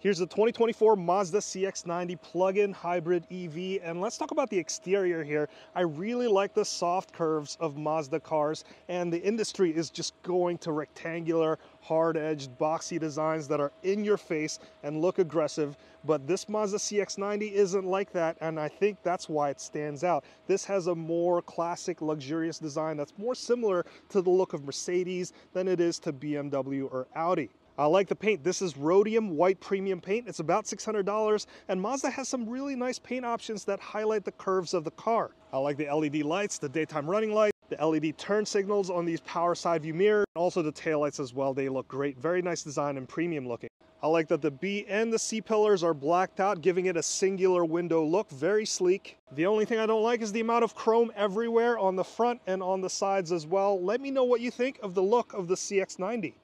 Here's the 2024 Mazda CX-90 plug-in hybrid EV, and let's talk about the exterior here. I really like the soft curves of Mazda cars, and the industry is just going to rectangular, hard-edged, boxy designs that are in your face and look aggressive, but this Mazda CX-90 isn't like that, and I think that's why it stands out. This has a more classic, luxurious design that's more similar to the look of Mercedes than it is to BMW or Audi. I like the paint. This is rhodium white premium paint. It's about $600 and Mazda has some really nice paint options that highlight the curves of the car. I like the LED lights, the daytime running lights, the LED turn signals on these power side view mirrors, also the taillights as well. They look great. Very nice design and premium looking. I like that the B and the C pillars are blacked out, giving it a singular window look, very sleek. The only thing I don't like is the amount of chrome everywhere on the front and on the sides as well. Let me know what you think of the look of the CX-90.